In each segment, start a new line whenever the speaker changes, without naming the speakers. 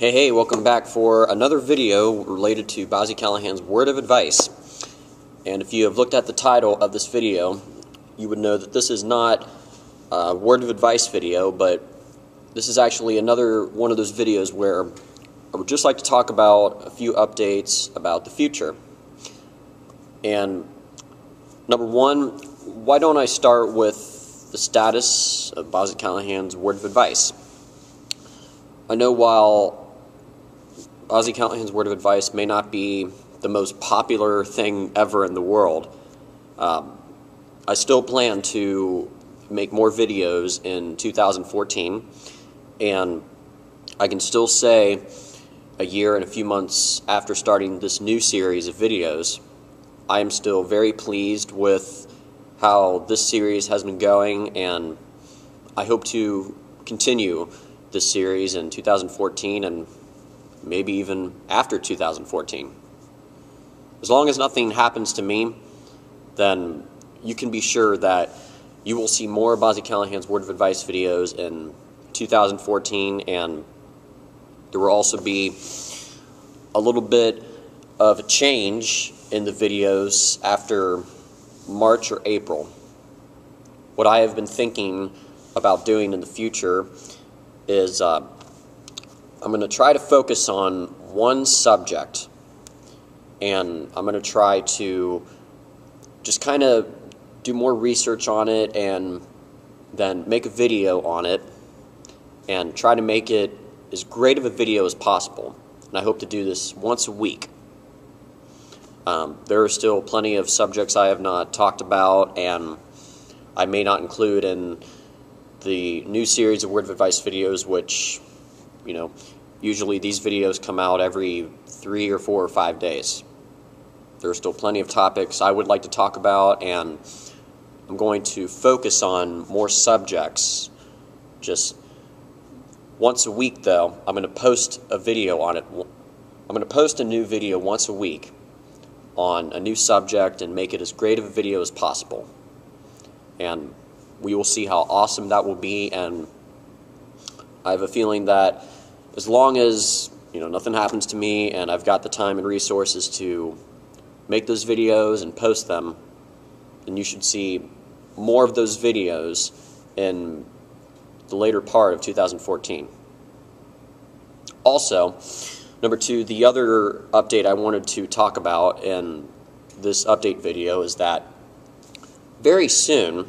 Hey, hey, welcome back for another video related to Bobb-z Callahan's Word of Advice. And if you have looked at the title of this video, you would know that this is not a Word of Advice video, but this is actually another one of those videos where I would just like to talk about a few updates about the future. And number one, why don't I start with the status of Bobb-z Callahan's Word of Advice? I know while Bobb-z Callahan's Word of Advice may not be the most popular thing ever in the world, um, I still plan to make more videos in 2014, and I can still say a year and a few months after starting this new series of videos, I am still very pleased with how this series has been going, and I hope to continue this series in 2014 and maybe even after 2014. As long as nothing happens to me, then you can be sure that you will see more Bobb-z Callahan's Word of Advice videos in 2014, and there will also be a little bit of a change in the videos after March or April. What I have been thinking about doing in the future is uh, I'm going to try to focus on one subject and I'm going to try to just kind of do more research on it and then make a video on it and try to make it as great of a video as possible. And I hope to do this once a week. Um, there are still plenty of subjects I have not talked about and I may not include in the new series of Word of Advice videos, which, you know, usually these videos come out every three or four or five days. There are still plenty of topics I would like to talk about, and I'm going to focus on more subjects just once a week, though. I'm going to post a video on it. I'm going to post a new video once a week on a new subject and make it as great of a video as possible. And we will see how awesome that will be. And I have a feeling that as long as you know nothing happens to me and I've got the time and resources to make those videos and post them, then you should see more of those videos in the later part of 2014. Also, number two, the other update I wanted to talk about in this update video is that very soon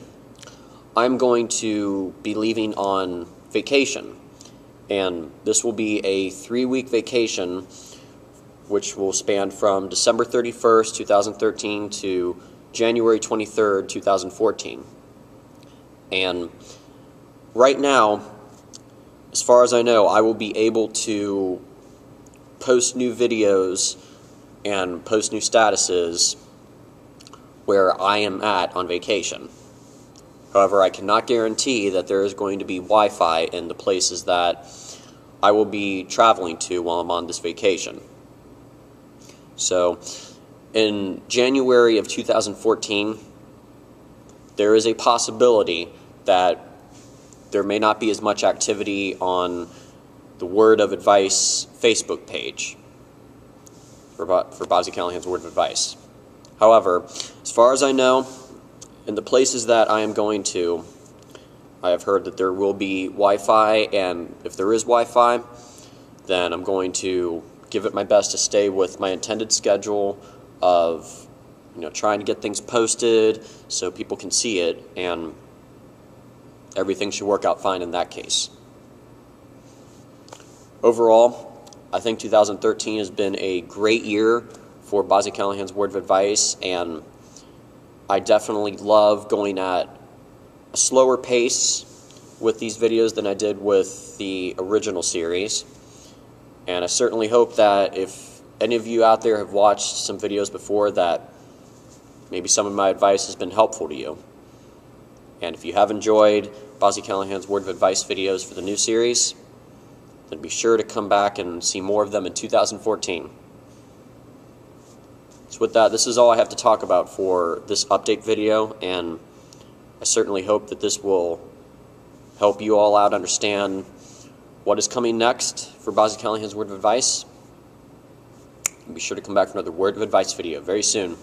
I'm going to be leaving on vacation. And this will be a three week vacation which will span from December 31st, 2013 to January 23rd, 2014. And right now, as far as I know, I will be able to post new videos and post new statuses where I am at on vacation. However, I cannot guarantee that there is going to be Wi Fi in the places that I will be traveling to while I'm on this vacation. So, in January of 2014, there is a possibility that there may not be as much activity on the Word of Advice Facebook page for, for Bobb-z Callahan's Word of Advice. However, as far as I know, in the places that I am going to, I have heard that there will be Wi Fi, and if there is Wi Fi, then I'm going to give it my best to stay with my intended schedule of you know trying to get things posted so people can see it and everything should work out fine in that case. Overall, I think 2013 has been a great year for Bobb-z Callahan's Word of Advice, and I definitely love going at a slower pace with these videos than I did with the original series. And I certainly hope that if any of you out there have watched some videos before that maybe some of my advice has been helpful to you. And if you have enjoyed Bobb-z Callahan's Word of Advice videos for the new series, then be sure to come back and see more of them in 2014. So with that, this is all I have to talk about for this update video, and I certainly hope that this will help you all out understand what is coming next for Bobb-z Callahan's Word of Advice. Be sure to come back for another Word of Advice video very soon.